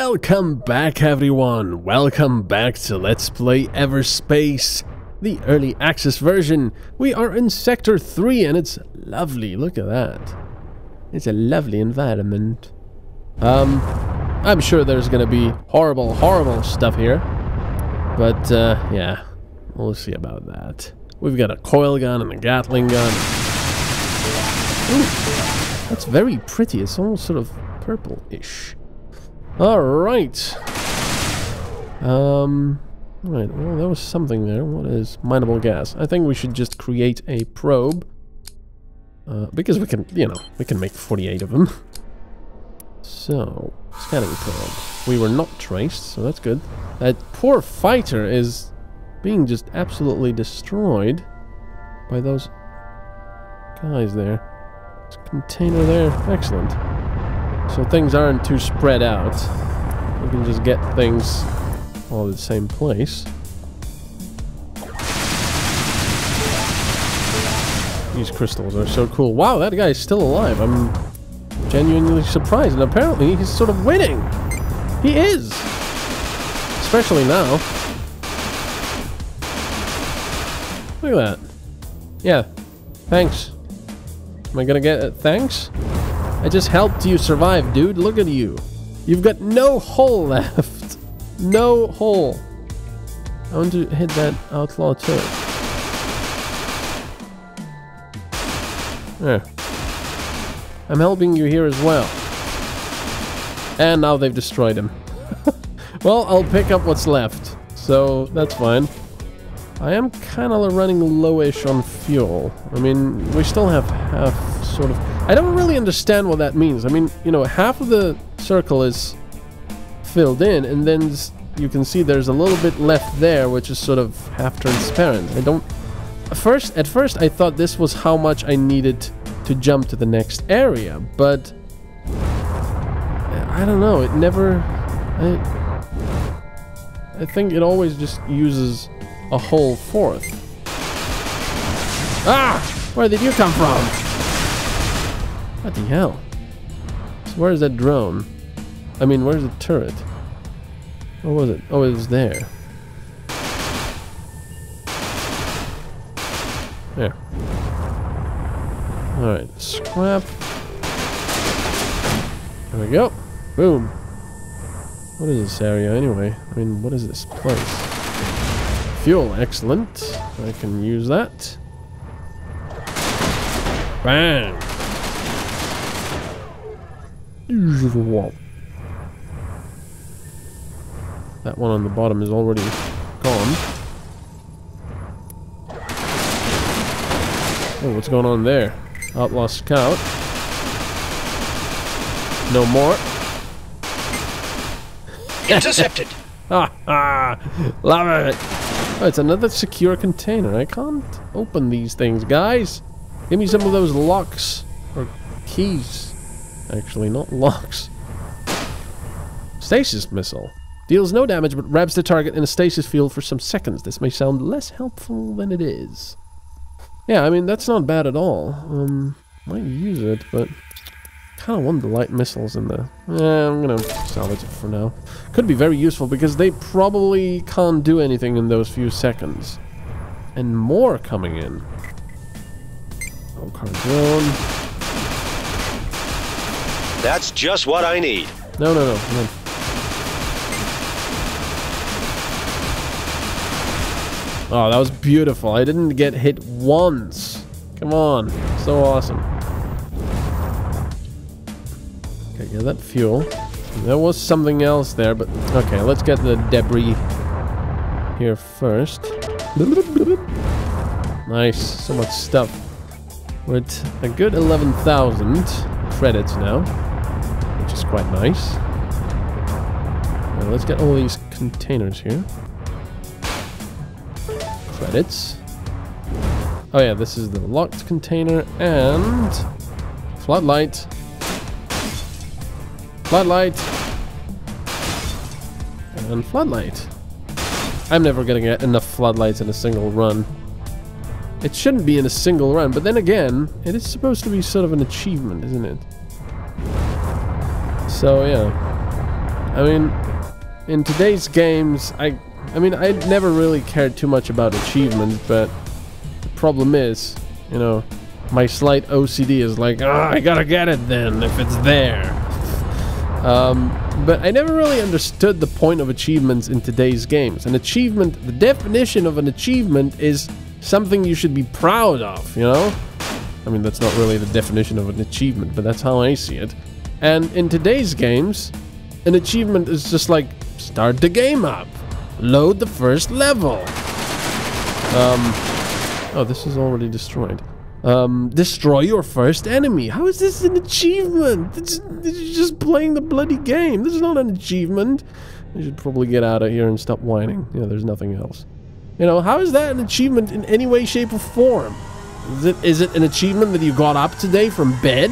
Welcome back everyone, welcome back to Let's Play Everspace, the early access version. We are in Sector 3 and it's lovely, look at that. It's a lovely environment. Um, I'm sure there's gonna be horrible, horrible stuff here. But, uh, yeah, we'll see about that. We've got a coil gun and a Gatling gun. Ooh, that's very pretty, it's almost sort of purple-ish. Alright. Um, right, well, there was something there. What is mineable gas? I think we should just create a probe. Uh, because we can, you know, we can make 48 of them. So, scanning probe. We were not traced, so that's good. That poor fighter is being just absolutely destroyed by those guys there. container there. Excellent. So things aren't too spread out. We can just get things all in the same place. These crystals are so cool. Wow, that guy's still alive. I'm genuinely surprised. And apparently he's sort of winning. He is. Especially now. Look at that. Yeah. Thanks. Am I gonna get it? Thanks? I just helped you survive, dude. Look at you. You've got no hole left. No hole. I want to hit that outlaw too. There. I'm helping you here as well. And now they've destroyed him. well, I'll pick up what's left. So, that's fine. I am kind of running lowish on fuel. I mean, we still have half sort of I don't really understand what that means. I mean, you know, half of the circle is filled in, and then you can see there's a little bit left there, which is sort of half transparent. I don't... First, at first, I thought this was how much I needed to jump to the next area, but... I don't know, it never... I, I think it always just uses a whole fourth. Ah! Where did you come from? What the hell? So where's that drone? I mean, where's the turret? What was it? Oh, it was there. There. Alright, scrap. There we go. Boom. What is this area anyway? I mean, what is this place? Fuel, excellent. I can use that. Bang! That one on the bottom is already gone. Oh, what's going on there? Outlaw Scout. No more. Intercepted. ah, ha! Love it! Oh, it's another secure container. I can't open these things, guys. Give me some of those locks or keys. Actually, not locks. Stasis missile. Deals no damage but wraps the target in a stasis field for some seconds. This may sound less helpful than it is. Yeah, I mean, that's not bad at all. Um, might use it, but kind of want the light missiles in there. Yeah, I'm gonna salvage it for now. Could be very useful because they probably can't do anything in those few seconds. And more coming in. Oh, cardone. That's just what I need. No, no, no. no. Oh, that was beautiful. I didn't get hit once. Come on. So awesome. Okay, yeah, that fuel. There was something else there, but... Okay, let's get the debris here first. Nice. So much stuff. We're at a good 11,000 credits now quite nice. Now let's get all these containers here. Credits. Oh yeah, this is the locked container and floodlight. Floodlight. And floodlight. I'm never gonna get enough floodlights in a single run. It shouldn't be in a single run, but then again, it is supposed to be sort of an achievement, isn't it? So yeah. I mean, in today's games, I, I mean, I never really cared too much about achievements, but the problem is, you know, my slight OCD is like, oh, I gotta get it then if it's there. Um, but I never really understood the point of achievements in today's games. An achievement, the definition of an achievement is something you should be proud of, you know? I mean, that's not really the definition of an achievement, but that's how I see it. And in today's games, an achievement is just like, start the game up, load the first level. Um, oh, this is already destroyed. Um, destroy your first enemy. How is this an achievement? It's, it's just playing the bloody game. This is not an achievement. You should probably get out of here and stop whining. Yeah, there's nothing else. You know, how is that an achievement in any way, shape, or form? Is it, is it an achievement that you got up today from bed?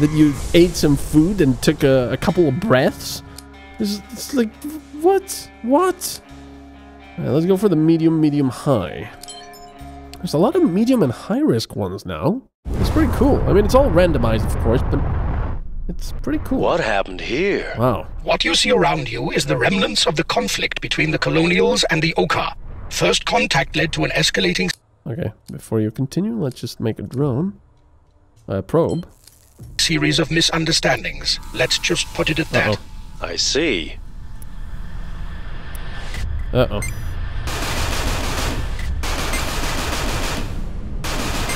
That you ate some food and took a, a couple of breaths? It's, it's like, what? What? Alright, let's go for the medium, medium, high. There's a lot of medium and high risk ones now. It's pretty cool. I mean, it's all randomized, of course, but it's pretty cool. What happened here? Wow. What you see around you is the remnants of the conflict between the colonials and the Okkar. First contact led to an escalating Okay, before you continue, let's just make a drone. A probe. Series of misunderstandings. Let's just put it at that. Uh-oh. I see. Uh-oh.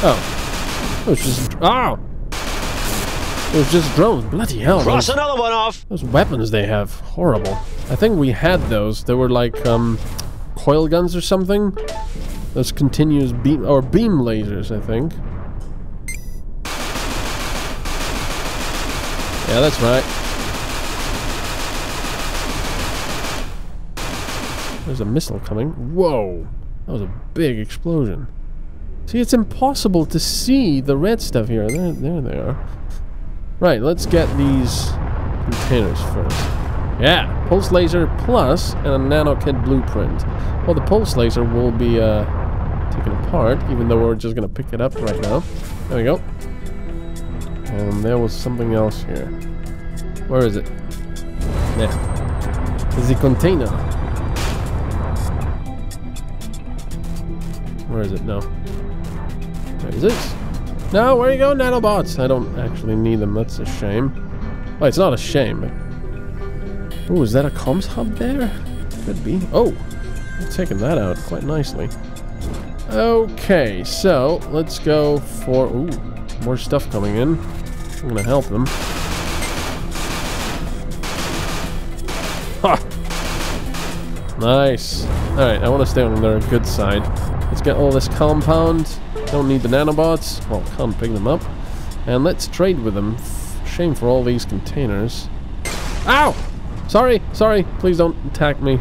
Oh. It was just... Oh! It was just drones. Bloody hell. Cross Those, another one off. those weapons they have. Horrible. I think we had those. They were like, um... Coil guns or something? Those continuous beam... Or beam lasers, I think. Yeah, that's right. There's a missile coming. Whoa! That was a big explosion. See, it's impossible to see the red stuff here. There, there they are. Right, let's get these containers first. Yeah, pulse laser plus and a nanokit blueprint. Well, the pulse laser will be uh, taken apart, even though we're just gonna pick it up right now. There we go. And there was something else here. Where is it? There. The container. Where is it now? There it is. No, where you go, nanobots? I don't actually need them. That's a shame. Oh, it's not a shame. Oh, is that a comms hub there? Could be. Oh, I'm taking that out quite nicely. Okay, so let's go for... Ooh, more stuff coming in. I'm gonna help them. Ha! Nice. Alright, I want to stay on their good side. Let's get all this compound. Don't need the nanobots. Well, can't pick them up. And let's trade with them. Shame for all these containers. Ow! Sorry, sorry. Please don't attack me.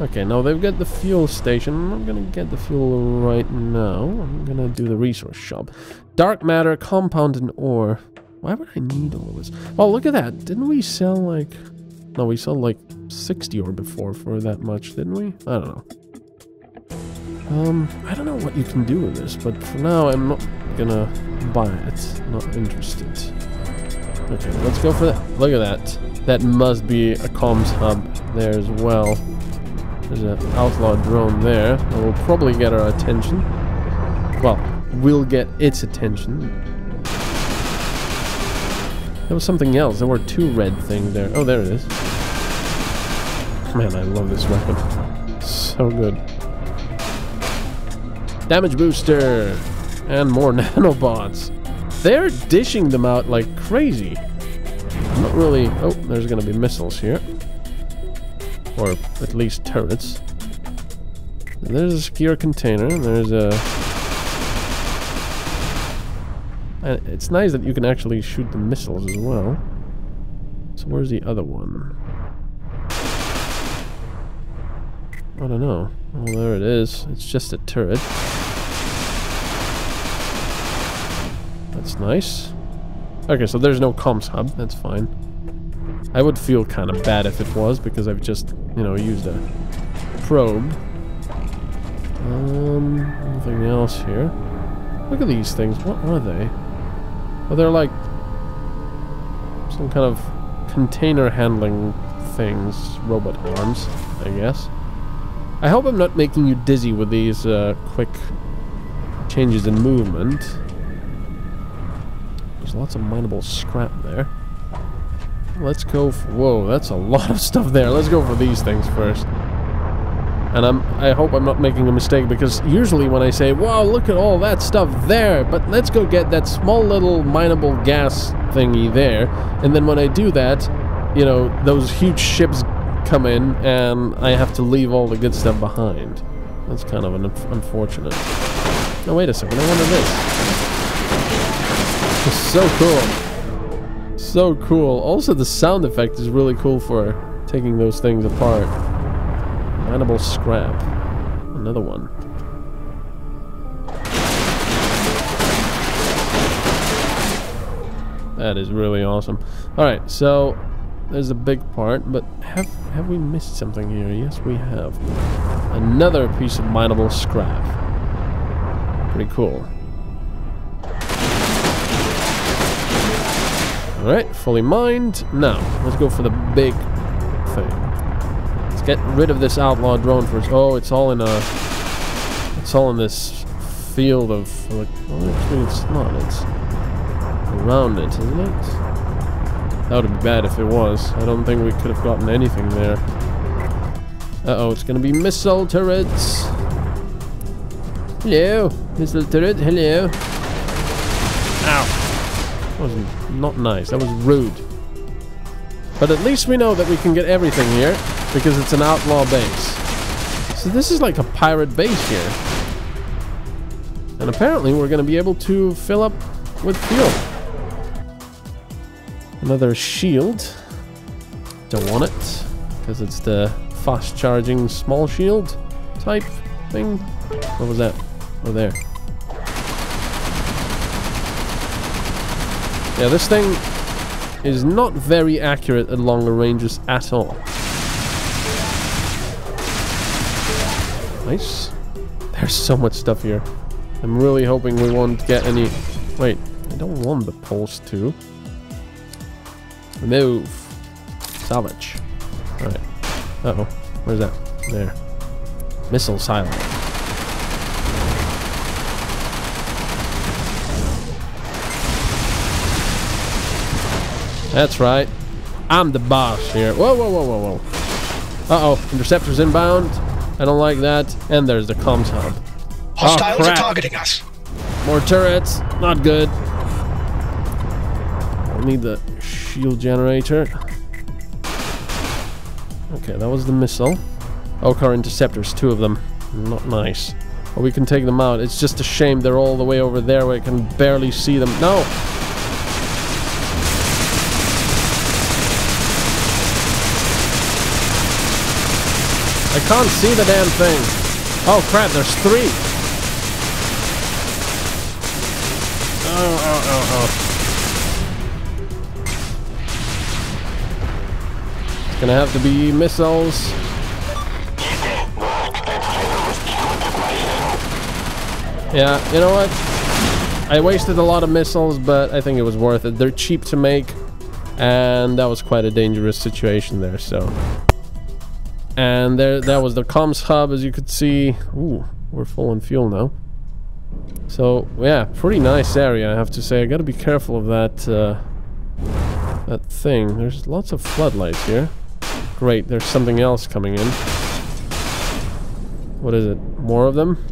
Okay, now they've got the fuel station. I'm not gonna get the fuel right now. I'm gonna do the resource shop. Dark matter, compound, and ore. Why would I need all this? Oh, look at that. Didn't we sell like... No, we sold like 60 ore before for that much, didn't we? I don't know. Um, I don't know what you can do with this, but for now I'm not gonna buy it. Not interested. Okay, let's go for that. Look at that. That must be a comms hub there as well. There's an outlaw drone there. That will probably get our attention. Well, we'll get its attention. There was something else. There were two red things there. Oh, there it is. Man, I love this weapon. So good. Damage booster! And more nanobots. They're dishing them out like crazy. Not really... Oh, there's gonna be missiles here. Or at least turrets. There's a secure container. There's a... And it's nice that you can actually shoot the missiles as well. So where's the other one? I don't know. Oh, there it is. It's just a turret. That's nice. Okay, so there's no comms hub. That's fine. I would feel kind of bad if it was, because I've just, you know, used a probe. Um, nothing else here. Look at these things. What are they? Oh, they're like some kind of container handling things. Robot arms, I guess. I hope I'm not making you dizzy with these uh, quick changes in movement. There's lots of mineable scrap there. Let's go. Whoa, that's a lot of stuff there. Let's go for these things first. And I'm, I hope I'm not making a mistake because usually when I say, wow, look at all that stuff there, but let's go get that small little mineable gas thingy there. And then when I do that, you know, those huge ships come in and I have to leave all the good stuff behind. That's kind of an unfortunate. No, wait a second, I wanted this. It's so cool. So cool. Also, the sound effect is really cool for taking those things apart. Mineable scrap. Another one. That is really awesome. Alright, so there's a big part, but have have we missed something here? Yes, we have. Another piece of mineable scrap. Pretty cool. Alright, fully mined. Now, let's go for the big thing. Let's get rid of this outlaw drone first. Oh, it's all in a... It's all in this field of... Like, well, actually, it's not. It's around it, isn't it? That would be bad if it was. I don't think we could have gotten anything there. Uh-oh, it's gonna be missile turrets. Hello, missile turret, hello. That was not nice. That was rude. But at least we know that we can get everything here because it's an outlaw base. So this is like a pirate base here. And apparently we're going to be able to fill up with fuel. Another shield. Don't want it because it's the fast charging small shield type thing. What was that? Oh, there. Yeah, this thing is not very accurate at longer ranges at all. Nice. There's so much stuff here. I'm really hoping we won't get any... Wait, I don't want the pulse to. Remove. Salvage. Alright. Uh-oh. Where's that? There. Missile silent. That's right. I'm the boss here. Whoa, whoa, whoa, whoa, whoa. Uh-oh. Interceptor's inbound. I don't like that. And there's the comms hub. Hostiles oh, are targeting us. More turrets. Not good. I'll need the shield generator. Okay, that was the missile. Oh, Okkar interceptors, two of them. Not nice. But we can take them out. It's just a shame they're all the way over there where I can barely see them. No! I can't see the damn thing. Oh crap, there's three. Oh, oh, oh, oh. It's gonna have to be missiles. Yeah, you know what? I wasted a lot of missiles, but I think it was worth it. They're cheap to make, and that was quite a dangerous situation there, so... And there, that was the comms hub, as you could see. Ooh, we're full on fuel now. So, yeah, pretty nice area, I have to say. I gotta be careful of that, uh, that thing. There's lots of floodlights here. Great, there's something else coming in. What is it? More of them?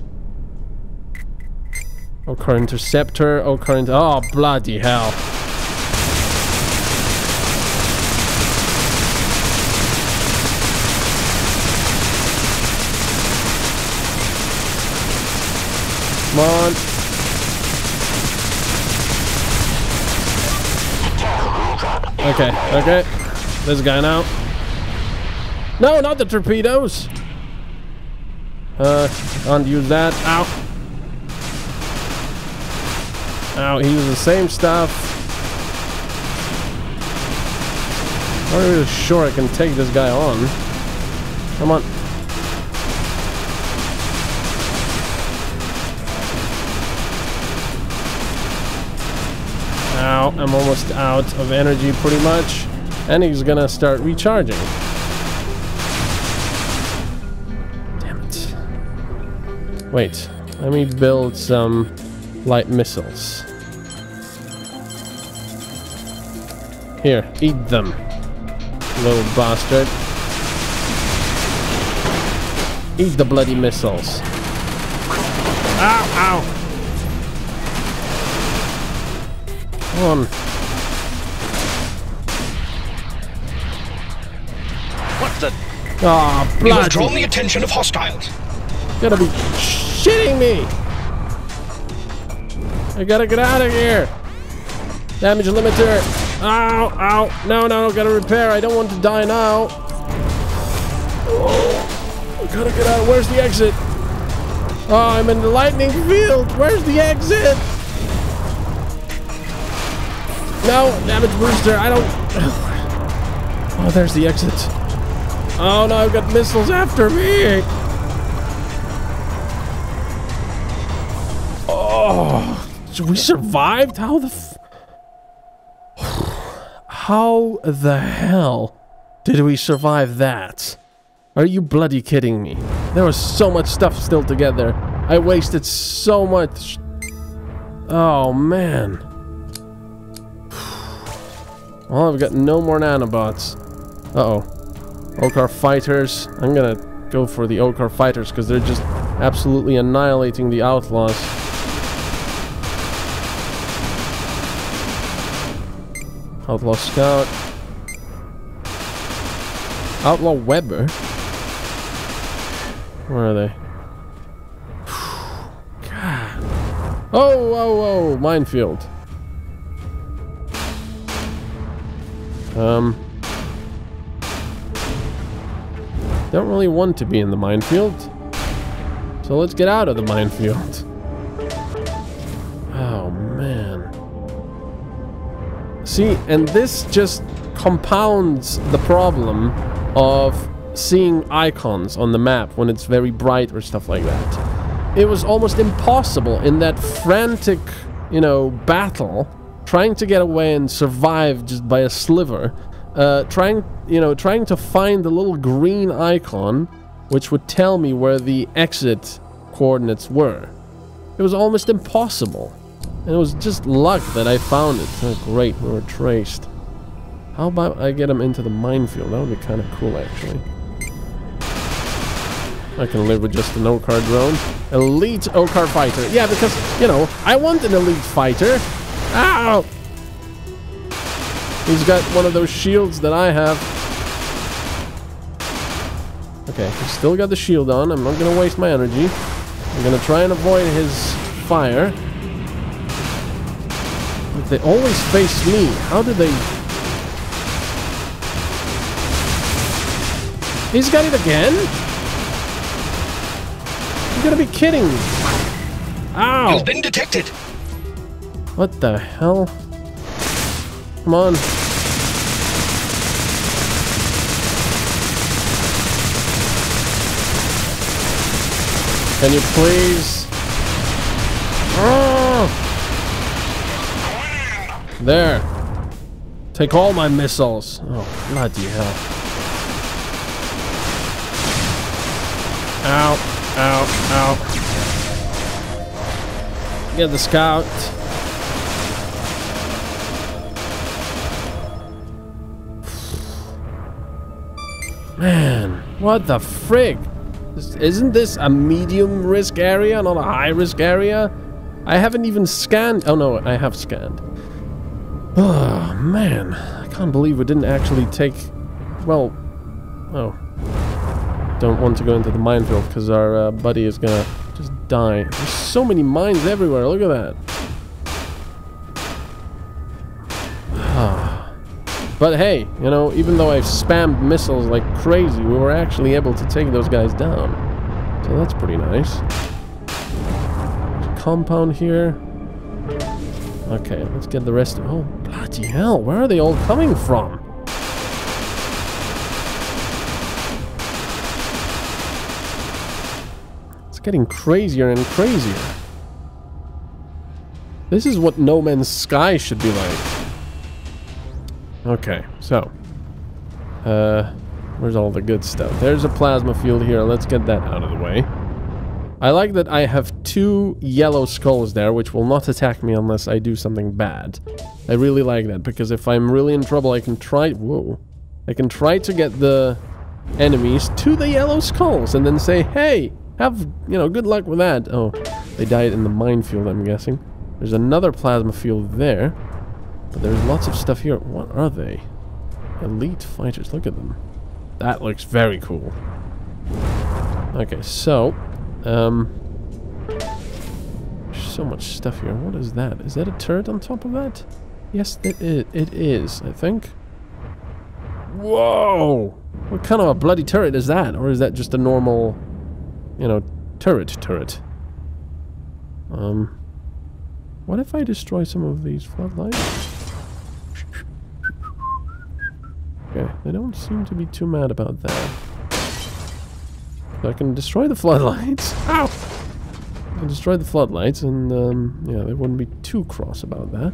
Okkar Interceptor, Okkar... Oh, bloody hell. Come on. Okay, okay. This guy now. No, not the torpedoes. Uh, can't use that. Ow. Ow, he used the same stuff. I'm not really sure I can take this guy on. Come on. out. I'm almost out of energy pretty much. And he's gonna start recharging. Damn it. Wait, let me build some light missiles. Here, eat them, little bastard. Eat the bloody missiles. Ow, ow. On. What the? Ah, Oh, You have drawn the attention of hostiles. You Gotta be shitting me. I gotta get out of here. Damage limiter. Ow, ow. No, no, gotta repair. I don't want to die now. Oh, I gotta get out. Where's the exit? Oh, I'm in the lightning field. Where's the exit? No, damage booster. I don't. Oh, there's the exit. Oh no, I've got missiles after me. Oh, we survived? How the f- How the hell did we survive that? Are you bloody kidding me? There was so much stuff still together. I wasted so much. Oh, man. Oh, well, I've got no more nanobots. Uh-oh. Okkar fighters. I'm gonna go for the Okkar fighters because they're just absolutely annihilating the outlaws. Outlaw Scout. Outlaw Weber? Where are they? God. Oh, oh, oh, minefield. Um. Don't really want to be in the minefield. So let's get out of the minefield. Oh, man. See, and this just compounds the problem of seeing icons on the map when it's very bright or stuff like that. It was almost impossible in that frantic, you know, battle, trying to get away and survive just by a sliver, uh, trying, you know, trying to find the little green icon which would tell me where the exit coordinates were. It was almost impossible. And it was just luck that I found it. Oh, great, we were traced. How about I get him into the minefield? That would be kind of cool, actually. I can live with just an Okkar drone. Elite Okkar fighter. Yeah, because, you know, I want an elite fighter. Ow! He's got one of those shields that I have. Okay, he's still got the shield on. I'm not to waste my energy. I'm to try and avoid his fire. But they always face me. How do they... He's got it again? You gotta be kidding me. Ow! You've been detected. What the hell? Come on. Can you please? Ah! There. Take all my missiles. Oh, bloody hell. Ow, ow, ow. Get the scout. Man, what the frig? Is- Isn't this a medium risk area, not a high risk area? I haven't even scanned. Oh no, I have scanned. Oh man, I can't believe we didn't actually take. Well, oh, don't want to go into the minefield because our uh, buddy is gonna just die. There's so many mines everywhere. Look at that. But hey, you know, even though I spammed missiles like crazy, we were actually able to take those guys down. So that's pretty nice. Compound here. Okay, let's get the rest of... Oh, bloody hell, where are they all coming from? It's getting crazier and crazier. This is what No Man's Sky should be like. Okay, so. Uh, where's all the good stuff? There's a plasma field here. Let's get that out of the way. I like that I have two yellow skulls there, which will not attack me unless I do something bad. I really like that, because if I'm really in trouble, I can try... Whoa. I can try to get the enemies to the yellow skulls and then say, hey, have, you know, good luck with that. Oh, they died in the minefield, I'm guessing. There's another plasma field there. But there's lots of stuff here. What are they? Elite fighters, look at them. That looks very cool. Okay, so, um, so much stuff here. What is that? Is that a turret on top of that? Yes, it is, it is I think. Whoa! What kind of a bloody turret is that? Or is that just a normal, you know, turret turret? Um, what if I destroy some of these floodlights? Okay, they don't seem to be too mad about that. I can destroy the floodlights. Ow! I can destroy the floodlights and, um, yeah, they wouldn't be too cross about that.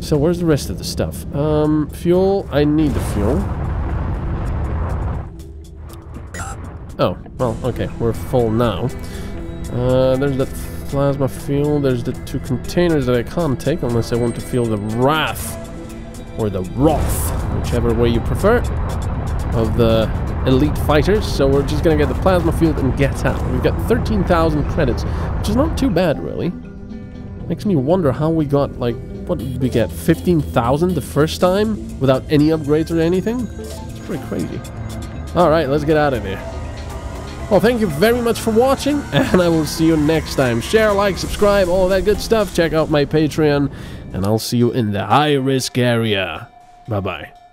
So where's the rest of the stuff? Um, fuel. I need the fuel. Oh, well, okay. We're full now. Uh, there's that plasma fuel. There's the two containers that I can't take unless I want to feel the wrath. Or the wrath, whichever way you prefer, of the elite fighters. So we're just going to get the plasma field and get out. We've got 13,000 credits, which is not too bad, really. Makes me wonder how we got, like, what did we get? 15,000 the first time without any upgrades or anything? It's pretty crazy. Alright, let's get out of here. Well, thank you very much for watching, and I will see you next time. Share, like, subscribe, all that good stuff. Check out my Patreon, and I'll see you in the high-risk area. Bye-bye.